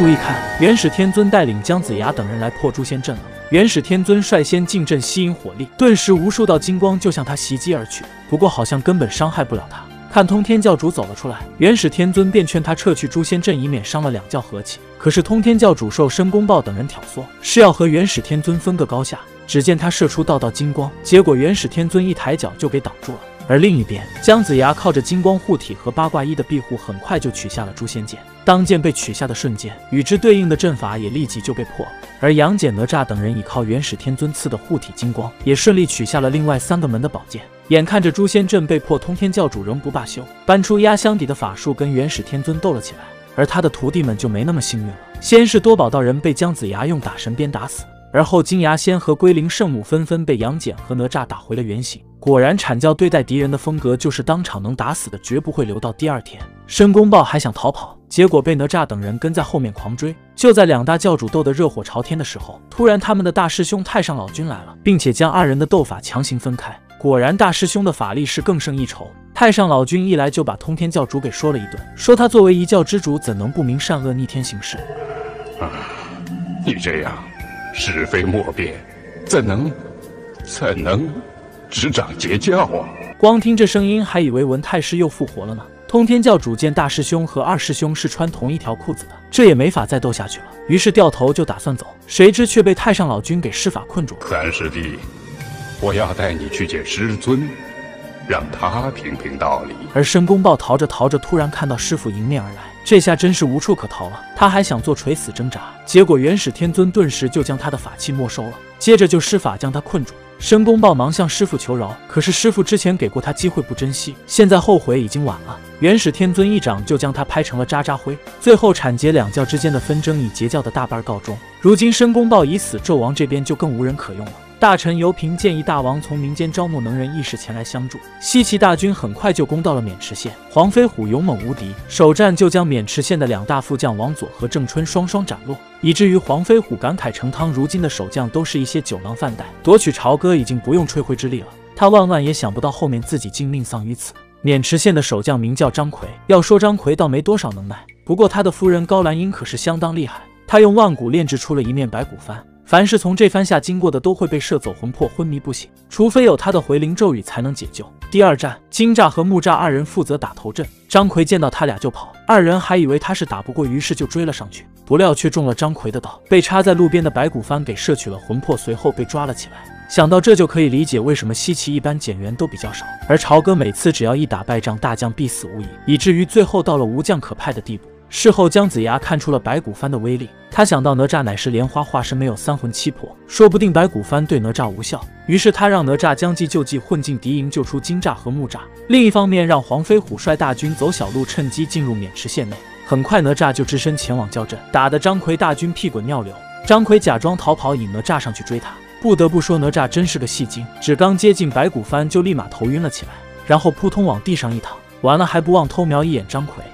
注意看，元始天尊带领姜子牙等人来破诛仙阵了。元始天尊率先进阵吸引火力，顿时无数道金光就向他袭击而去。不过好像根本伤害不了他。看通天教主走了出来，元始天尊便劝他撤去诛仙阵，以免伤了两教和气。可是通天教主受申公豹等人挑唆，是要和元始天尊分个高下。只见他射出道道金光，结果元始天尊一抬脚就给挡住了。而另一边，姜子牙靠着金光护体和八卦衣的庇护，很快就取下了诛仙剑。当剑被取下的瞬间，与之对应的阵法也立即就被破了。而杨戬、哪吒等人倚靠元始天尊赐的护体金光，也顺利取下了另外三个门的宝剑。眼看着诛仙阵被破，通天教主仍不罢休，搬出压箱底的法术跟元始天尊斗了起来。而他的徒弟们就没那么幸运了。先是多宝道人被姜子牙用打神鞭打死，而后金牙仙和龟灵圣母纷纷被杨戬和哪吒打回了原形。果然，阐教对待敌人的风格就是当场能打死的，绝不会留到第二天。申公豹还想逃跑，结果被哪吒等人跟在后面狂追。就在两大教主斗得热火朝天的时候，突然他们的大师兄太上老君来了，并且将二人的斗法强行分开。果然，大师兄的法力是更胜一筹。太上老君一来就把通天教主给说了一顿，说他作为一教之主，怎能不明善恶、逆天行事？啊，你这样是非莫辨，怎能怎能执掌截教啊？光听这声音，还以为文太师又复活了呢。通天教主见大师兄和二师兄是穿同一条裤子的，这也没法再斗下去了，于是掉头就打算走，谁知却被太上老君给施法困住了。三师弟。我要带你去见师尊，让他评评道理。而申公豹逃着逃着，突然看到师傅迎面而来，这下真是无处可逃了。他还想做垂死挣扎，结果元始天尊顿时就将他的法器没收了，接着就施法将他困住。申公豹忙向师傅求饶，可是师傅之前给过他机会不珍惜，现在后悔已经晚了。元始天尊一掌就将他拍成了渣渣灰。最后阐劫两教之间的纷争以截教的大半告终。如今申公豹已死，纣王这边就更无人可用了。大臣尤平建议大王从民间招募能人义士前来相助。西岐大军很快就攻到了渑池县，黄飞虎勇猛无敌，首战就将渑池县的两大副将王佐和郑春双双斩落，以至于黄飞虎感慨成汤，如今的守将都是一些酒囊饭袋，夺取朝歌已经不用吹灰之力了。他万万也想不到后面自己竟命丧于此。渑池县的守将名叫张奎，要说张奎倒没多少能耐，不过他的夫人高兰英可是相当厉害，他用万古炼制出了一面白骨幡。凡是从这番下经过的，都会被射走魂魄，昏迷不醒，除非有他的回灵咒语才能解救。第二战，金吒和木吒二人负责打头阵，张奎见到他俩就跑，二人还以为他是打不过，于是就追了上去，不料却中了张奎的刀，被插在路边的白骨幡给摄取了魂魄，随后被抓了起来。想到这就可以理解为什么西岐一般减员都比较少，而朝歌每次只要一打败仗，大将必死无疑，以至于最后到了无将可派的地步。事后，姜子牙看出了白骨幡的威力，他想到哪吒乃是莲花化身，没有三魂七魄，说不定白骨幡对哪吒无效。于是他让哪吒将计就计，混进敌营救出金吒和木吒。另一方面，让黄飞虎率大军走小路，趁机进入渑池县内。很快，哪吒就只身前往交阵，打得张奎大军屁滚尿流。张奎假装逃跑，引哪吒上去追他。不得不说，哪吒真是个戏精，只刚接近白骨幡，就立马头晕了起来，然后扑通往地上一躺，完了还不忘偷瞄一眼张奎。